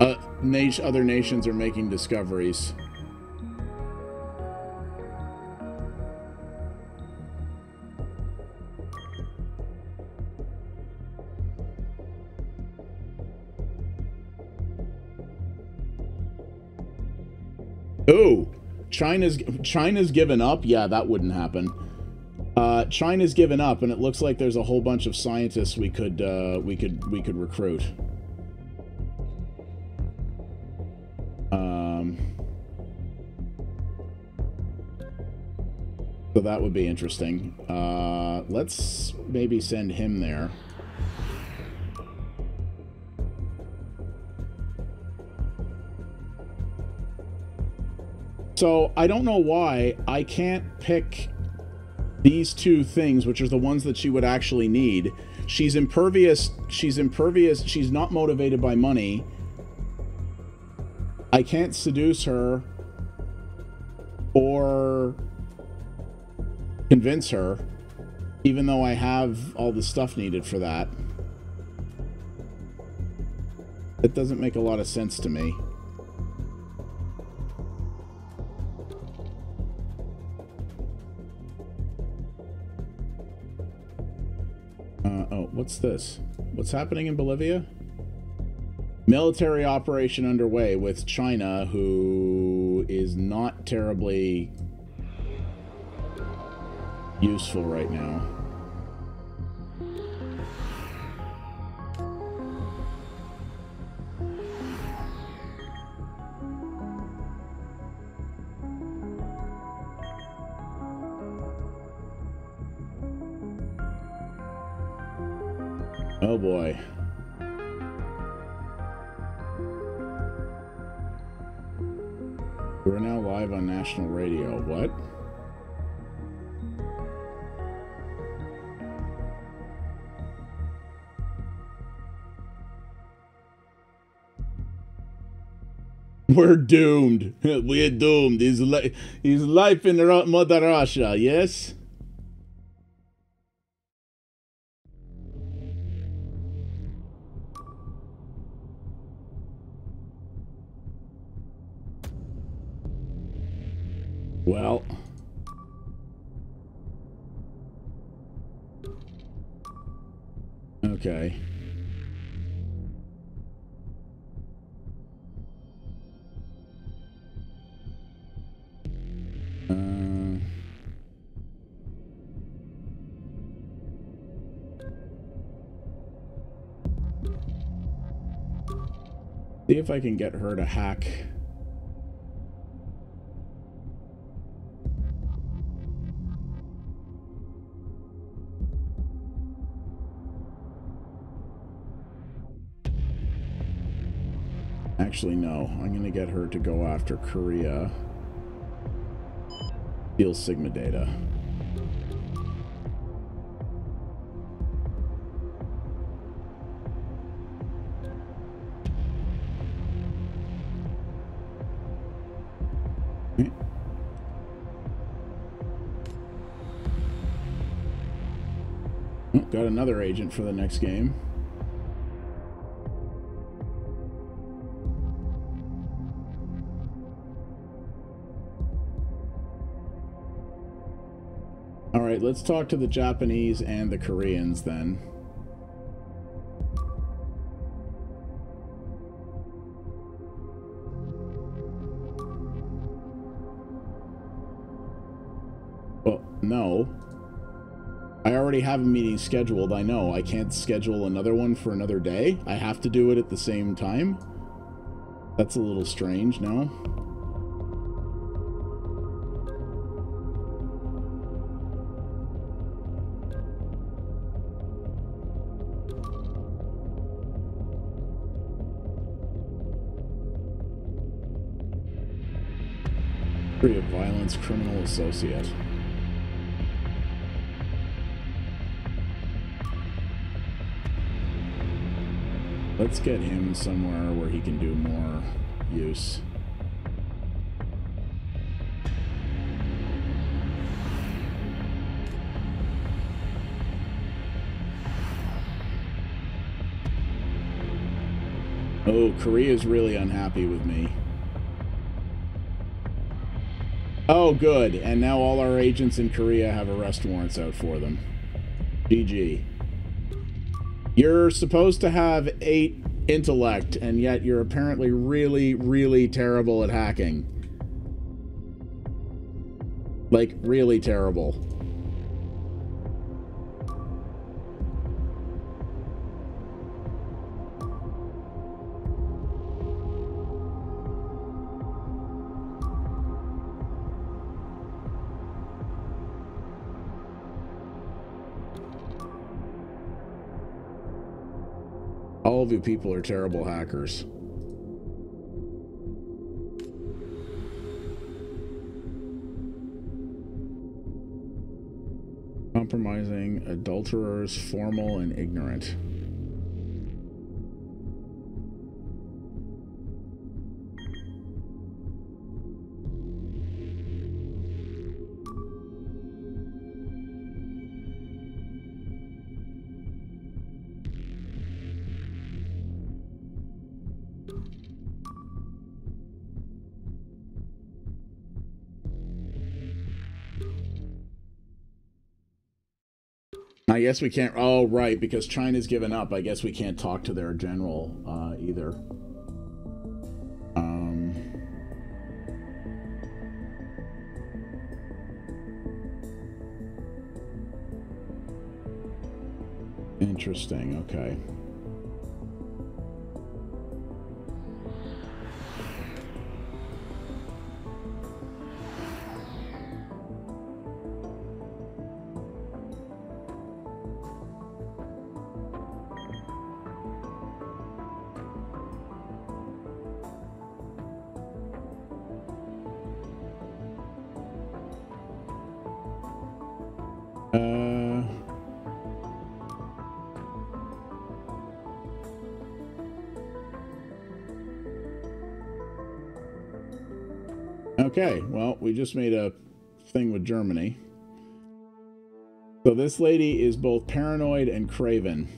Speaker 1: Uh, other nations are making discoveries. Ooh, China's China's given up. Yeah, that wouldn't happen. Uh, China's given up, and it looks like there's a whole bunch of scientists we could uh, we could we could recruit. That would be interesting. Uh, let's maybe send him there. So I don't know why I can't pick these two things, which are the ones that she would actually need. She's impervious. She's impervious. She's not motivated by money. I can't seduce her convince her, even though I have all the stuff needed for that. It doesn't make a lot of sense to me. Uh, oh, what's this? What's happening in Bolivia? Military operation underway with China, who is not terribly useful right now. Oh boy. We're now live on national radio. What? We're doomed. We're doomed. His, li- his life in Mother Russia, yes? See if I can get her to hack Actually, no. I'm going to get her to go after Korea. Steal Sigma data. Got another agent for the next game. All right, let's talk to the Japanese and the Koreans then. I already have a meeting scheduled. I know. I can't schedule another one for another day. I have to do it at the same time. That's a little strange, no? History of violence criminal associate. Let's get him somewhere where he can do more use. Oh, Korea's really unhappy with me. Oh, good. And now all our agents in Korea have arrest warrants out for them. GG. You're supposed to have eight intellect, and yet you're apparently really, really terrible at hacking. Like, really terrible. Of you people are terrible hackers. Compromising adulterers, formal and ignorant. I guess we can't. Oh, right, because China's given up. I guess we can't talk to their general uh, either. Um. Interesting. Okay. Just made a thing with Germany. So this lady is both paranoid and craven.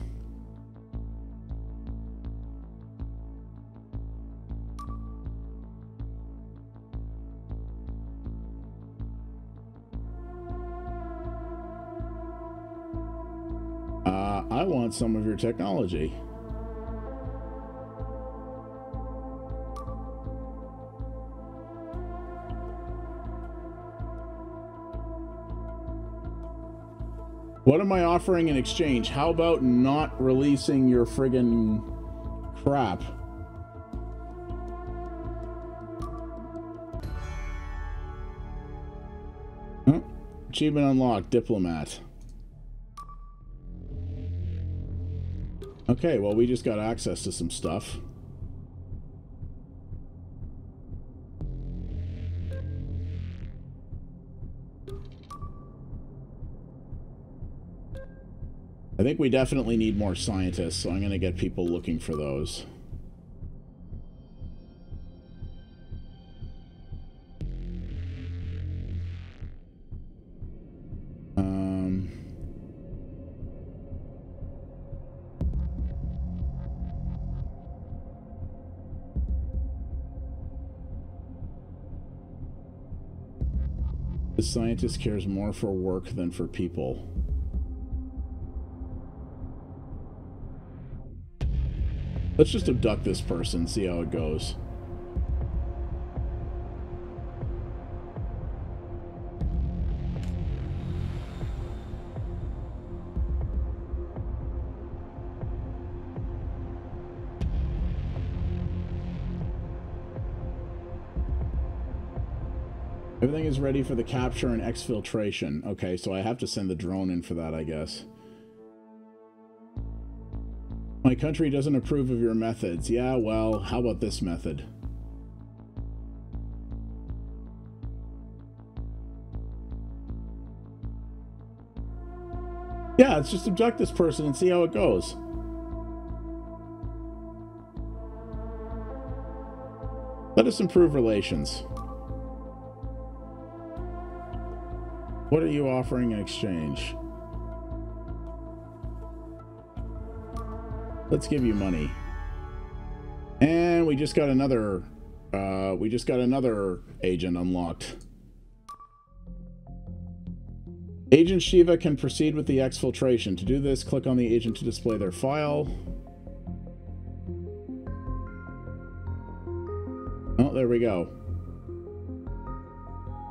Speaker 1: Uh, I want some of your technology. What am I offering in exchange? How about not releasing your friggin' crap? Huh? Achievement unlocked, diplomat. Okay, well, we just got access to some stuff. I think we definitely need more scientists, so I'm going to get people looking for those. Um... The scientist cares more for work than for people. Let's just abduct this person, see how it goes. Everything is ready for the capture and exfiltration. Okay, so I have to send the drone in for that, I guess. My country doesn't approve of your methods. Yeah, well, how about this method? Yeah, let's just abduct this person and see how it goes. Let us improve relations. What are you offering in exchange? Let's give you money. And we just got another, uh, we just got another agent unlocked. Agent Shiva can proceed with the exfiltration. To do this, click on the agent to display their file. Oh, there we go.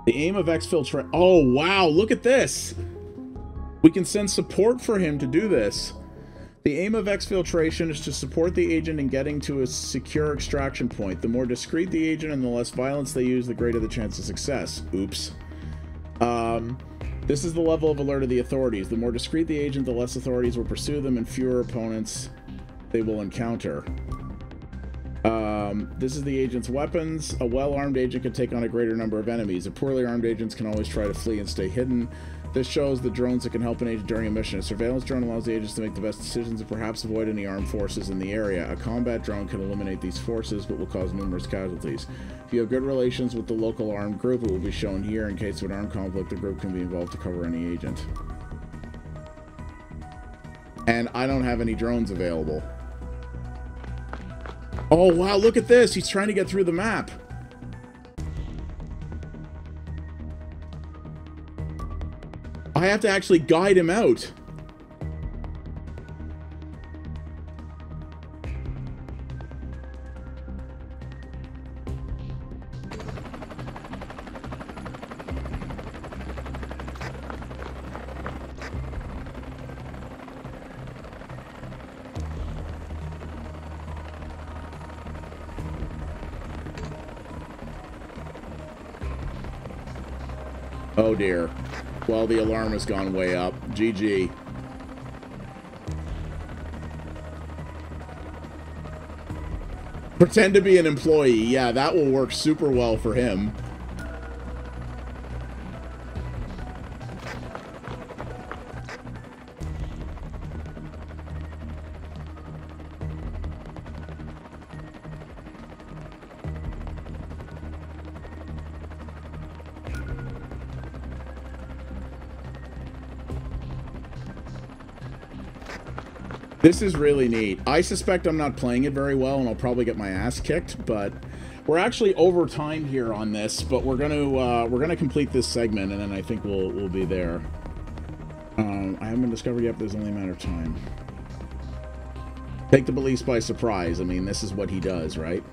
Speaker 1: The aim of exfiltration. Oh, wow, look at this. We can send support for him to do this. The aim of exfiltration is to support the agent in getting to a secure extraction point. The more discreet the agent and the less violence they use, the greater the chance of success. Oops. Um, this is the level of alert of the authorities. The more discreet the agent, the less authorities will pursue them and fewer opponents they will encounter. Um, this is the agent's weapons. A well-armed agent can take on a greater number of enemies. A poorly armed agent can always try to flee and stay hidden. This shows the drones that can help an agent during a mission. A surveillance drone allows the agents to make the best decisions and perhaps avoid any armed forces in the area. A combat drone can eliminate these forces, but will cause numerous casualties. If you have good relations with the local armed group, it will be shown here. In case of an armed conflict, the group can be involved to cover any agent. And I don't have any drones available. Oh, wow, look at this. He's trying to get through the map. I have to actually guide him out. Oh dear. Well, the alarm has gone way up. GG. Pretend to be an employee. Yeah, that will work super well for him. This is really neat. I suspect I'm not playing it very well and I'll probably get my ass kicked, but we're actually over time here on this, but we're gonna uh, we're gonna complete this segment and then I think we'll we'll be there. Um, I haven't been discovered yet, but there's only a matter of time. Take the police by surprise. I mean, this is what he does, right?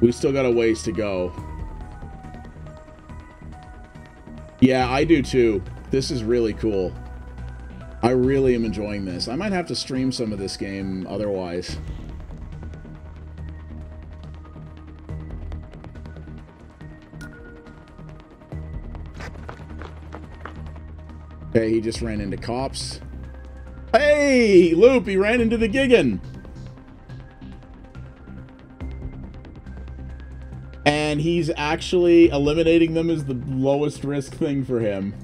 Speaker 1: We still got a ways to go. Yeah, I do too. This is really cool. I really am enjoying this. I might have to stream some of this game otherwise. Okay, he just ran into cops. Hey, Loop, he ran into the Gigan. And he's actually eliminating them as the lowest risk thing for him.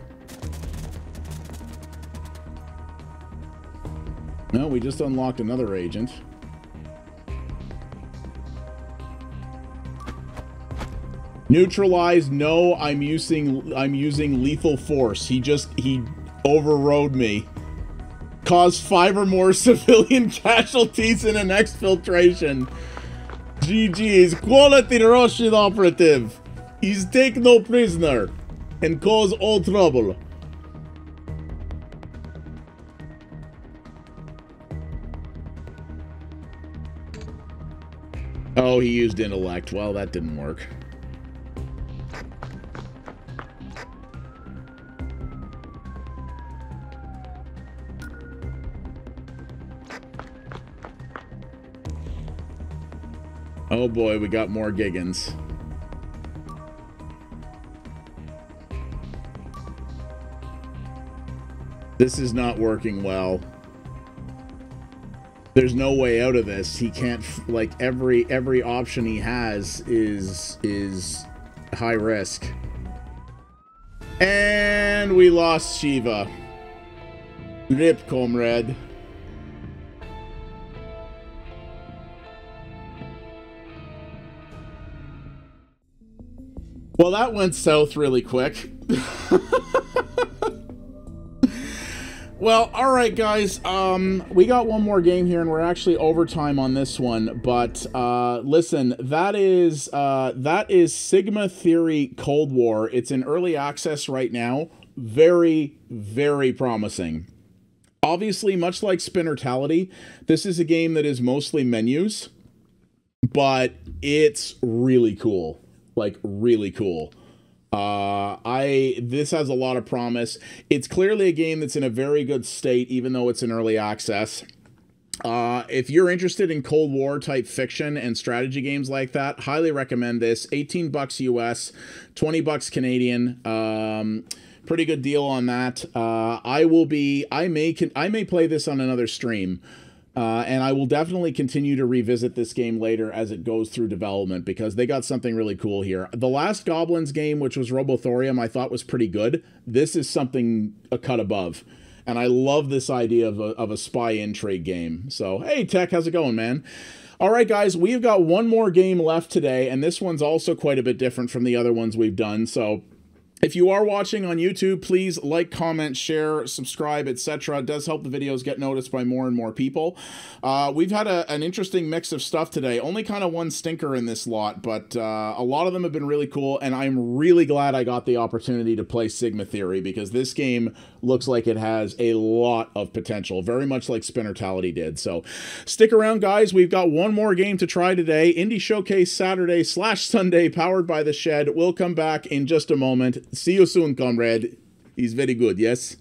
Speaker 1: No, we just unlocked another agent. Neutralize. No, I'm using I'm using lethal force. He just he overrode me. Caused five or more civilian casualties in an exfiltration. GG's quality Russian operative. He's take no prisoner and cause all trouble. He used intellect. Well, that didn't work. Oh boy, we got more Gigans. This is not working well there's no way out of this. He can't like every every option he has is is high risk. And we lost Shiva. Rip, comrade. Well, that went south really quick. Well, all right, guys. Um, we got one more game here, and we're actually overtime on this one. But uh, listen, that is uh, that is Sigma Theory Cold War. It's in early access right now. Very, very promising. Obviously, much like Spinnortality, this is a game that is mostly menus, but it's really cool. Like really cool. Uh, I this has a lot of promise. It's clearly a game that's in a very good state, even though it's in early access. Uh, if you're interested in Cold War type fiction and strategy games like that, highly recommend this. 18 bucks US, 20 bucks Canadian. Um, pretty good deal on that. Uh, I will be. I may. Can, I may play this on another stream. Uh, and I will definitely continue to revisit this game later as it goes through development because they got something really cool here. The last Goblinz game, which was Robothorium, I thought was pretty good. This is something a cut above. And I love this idea of a, of a spy intrigue game. So, hey, Tech, how's it going, man? All right, guys, we've got one more game left today, and this one's also quite a bit different from the other ones we've done. So if you are watching on YouTube, please like, comment, share, subscribe, etc. It does help the videos get noticed by more and more people. Uh, we've had a, an interesting mix of stuff today. Only kind of one stinker in this lot, but uh, a lot of them have been really cool, and I'm really glad I got the opportunity to play Sigma Theory because this game looks like it has a lot of potential, very much like Spinnortality did. So stick around, guys. We've got one more game to try today. Indie Showcase Saturday slash Sunday, powered by The Shed. We'll come back in just a moment. See you soon, comrade. He's very good, yes?